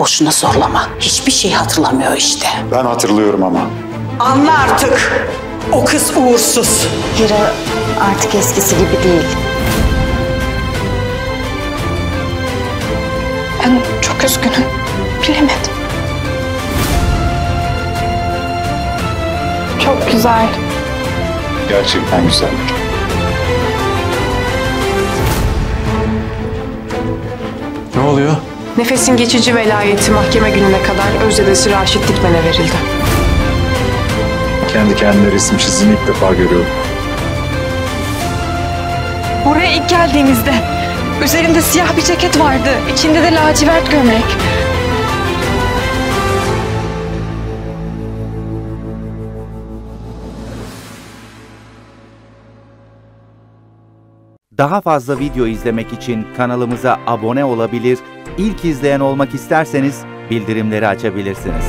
Boşuna zorlama. Hiçbir şey hatırlamıyor işte. Ben hatırlıyorum ama. Anla artık. O kız uğursuz. Hira artık eskisi gibi değil. Ben çok üzgünüm. Bilemedim. Çok güzel. Gerçekten güzel. Ne oluyor? Nefes'in geçici velayeti mahkeme gününe kadar Özdedesi Raşit Dikmen'e verildi. Kendi kendine resim çizdiğini ilk defa görüyorum. Buraya ilk geldiğimizde üzerinde siyah bir ceket vardı. İçinde de lacivert gömlek. Daha fazla video izlemek için kanalımıza abone olabilir, ilk izleyen olmak isterseniz bildirimleri açabilirsiniz.